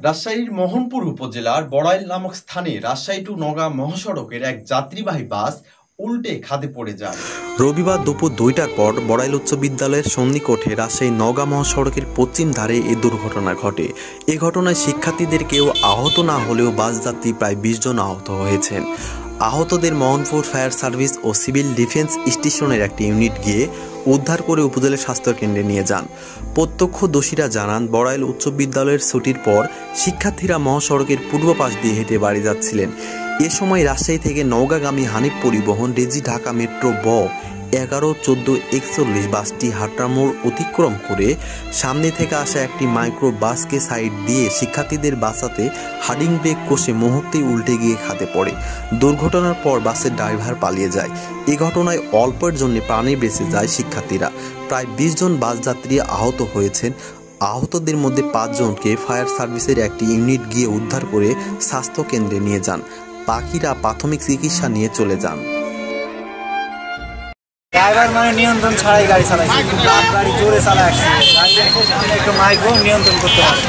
রাজশাহীর মোহনপুর উপজেলার বড়াইল নামক স্থানে রাজশাহী টু নগাঁ মহাসড়কের এক যাত্রীবাহী বাস উল্টে খাদে পড়ে যায়। রবিবার দুপুর দুইটার পর বড়াইল উচ্চ বিদ্যালয়ের সন্নিকটে রাজশাহী নগা মহাসড়কের পশ্চিম ধারে এ দুর্ঘটনা ঘটে। এ ঘটনায় শিক্ষার্থীদের কেউ আহত না হলেও বাস যাত্রী প্রায় বিশ জন আহত হয়েছেন। আহতদের মোহনপুর ফায়ার সার্ভিস ও সিভিল ডিফেন্স স্টেশনের একটি ইউনিট গিয়ে উদ্ধার করে উপজেলা স্বাস্থ্য কেন্দ্রে নিয়ে যান। প্রত্যক্ষ দোষীরা জানান, বড়াইল উচ্চ বিদ্যালয়ের ছুটির পর শিক্ষার্থীরা মহাসড়কের পূর্ব পাশ দিয়ে হেঁটে বাড়ি যাচ্ছিলেন। এ সময় রাজশাহী থেকে নওগাঁগামী হানিফ পরিবহন রেজি ঢাকা মেট্রো, ব এগারো, চোদ্দ, একচল্লিশ বাসটি হাটরা মোড় অতিক্রম করে সামনে থেকে আসা একটি মাইক্রো বাসকে সাইড দিয়ে শিক্ষার্থীদের বাঁচাতে হাডিং ব্রেক কষে মুহূর্তেই উল্টে গিয়ে খাতে পড়ে। দুর্ঘটনার পর বাসের ড্রাইভার পালিয়ে যায়। এ ঘটনায় অল্পের জন্য প্রাণে বেঁচে যায় শিক্ষার্থীরা। প্রায় বিশ জন বাস যাত্রী আহত হয়েছেন। আহতদের মধ্যে পাঁচজনকে ফায়ার সার্ভিসের একটি ইউনিট গিয়ে উদ্ধার করে স্বাস্থ্য কেন্দ্রে নিয়ে যান। বাকিরা প্রাথমিক চিকিৎসা নিয়ে চলে যান। ড্রাইভার মানে নিয়ন্ত্রণ ছাড়াই গাড়ি চালাইছে গাড়ি জোরে চালায়। আসছে একটু মাইকও নিয়ন্ত্রণ করতে পারে